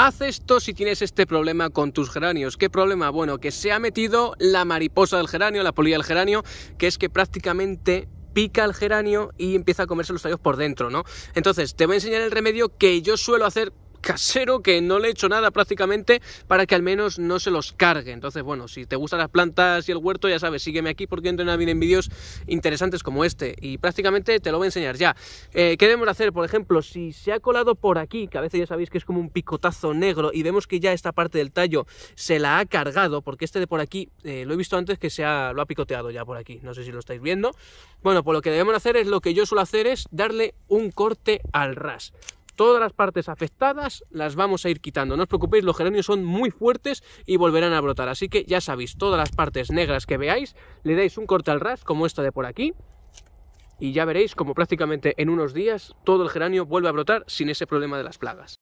Haz esto si tienes este problema con tus geranios. ¿Qué problema? Bueno, que se ha metido la mariposa del geranio, la polilla del geranio, que es que prácticamente pica el geranio y empieza a comerse los tallos por dentro, ¿no? Entonces, te voy a enseñar el remedio que yo suelo hacer casero que no le he hecho nada prácticamente para que al menos no se los cargue. Entonces, bueno, si te gustan las plantas y el huerto, ya sabes, sígueme aquí porque entro en vídeos interesantes como este y prácticamente te lo voy a enseñar ya. Eh, ¿Qué debemos hacer? Por ejemplo, si se ha colado por aquí, que a veces ya sabéis que es como un picotazo negro y vemos que ya esta parte del tallo se la ha cargado, porque este de por aquí, eh, lo he visto antes que se ha, lo ha picoteado ya por aquí, no sé si lo estáis viendo. Bueno, pues lo que debemos hacer es lo que yo suelo hacer es darle un corte al ras. Todas las partes afectadas las vamos a ir quitando. No os preocupéis, los geranios son muy fuertes y volverán a brotar. Así que ya sabéis, todas las partes negras que veáis, le dais un corte al ras, como esta de por aquí. Y ya veréis como prácticamente en unos días todo el geranio vuelve a brotar sin ese problema de las plagas.